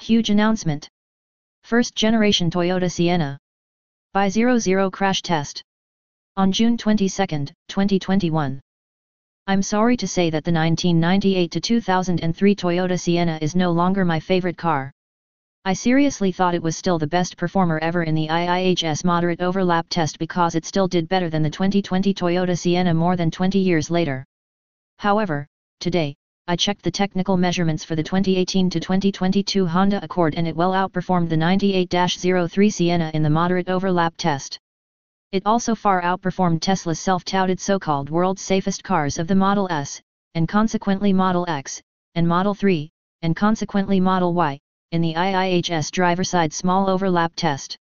Huge announcement. First generation Toyota Sienna. By 00 crash test. On June 22, 2021. I'm sorry to say that the 1998 to 2003 Toyota Sienna is no longer my favorite car. I seriously thought it was still the best performer ever in the IIHS moderate overlap test because it still did better than the 2020 Toyota Sienna more than 20 years later. However, today, I checked the technical measurements for the 2018 to 2022 Honda Accord and it well outperformed the 98-03 Sienna in the moderate overlap test. It also far outperformed Tesla's self-touted so-called world's safest cars of the Model S, and consequently Model X, and Model 3, and consequently Model Y, in the IIHS driver-side small overlap test.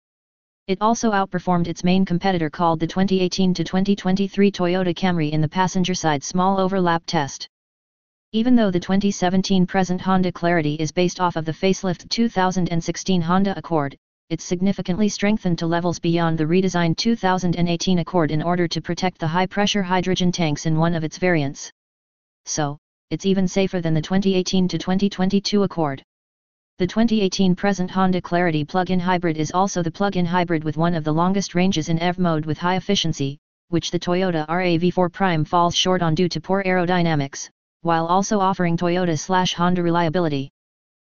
It also outperformed its main competitor called the 2018 to 2023 Toyota Camry in the passenger-side small overlap test. Even though the 2017 present Honda Clarity is based off of the facelift 2016 Honda Accord, it's significantly strengthened to levels beyond the redesigned 2018 Accord in order to protect the high-pressure hydrogen tanks in one of its variants. So, it's even safer than the 2018 to 2022 Accord. The 2018 present Honda Clarity plug-in hybrid is also the plug-in hybrid with one of the longest ranges in EV mode with high efficiency, which the Toyota RAV4 Prime falls short on due to poor aerodynamics, while also offering Toyota-slash-Honda reliability.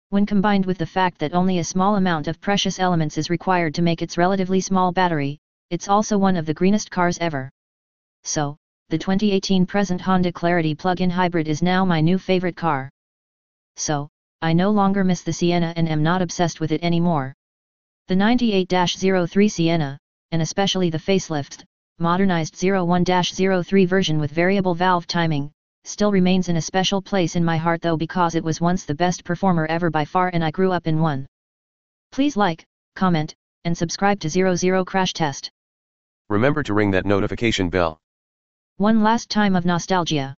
When combined with the fact that only a small amount of precious elements is required to make its relatively small battery, it's also one of the greenest cars ever. So, the 2018 present Honda Clarity plug-in hybrid is now my new favorite car. So, I no longer miss the Sienna and am not obsessed with it anymore. The 98-03 Sienna, and especially the facelifted, modernized 01-03 version with variable valve timing, still remains in a special place in my heart though because it was once the best performer ever by far and I grew up in one. Please like, comment, and subscribe to 00 Crash Test. Remember to ring that notification bell. One last time of nostalgia.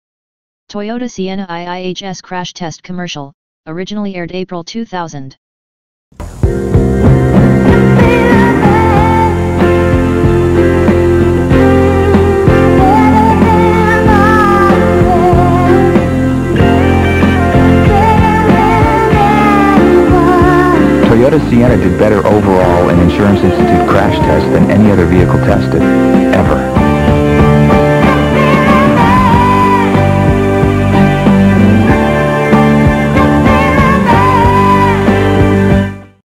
Toyota Sienna IIHS Crash Test Commercial, originally aired April 2000. Toyota Sienna did better overall in Insurance Institute crash tests than any other vehicle tested, ever.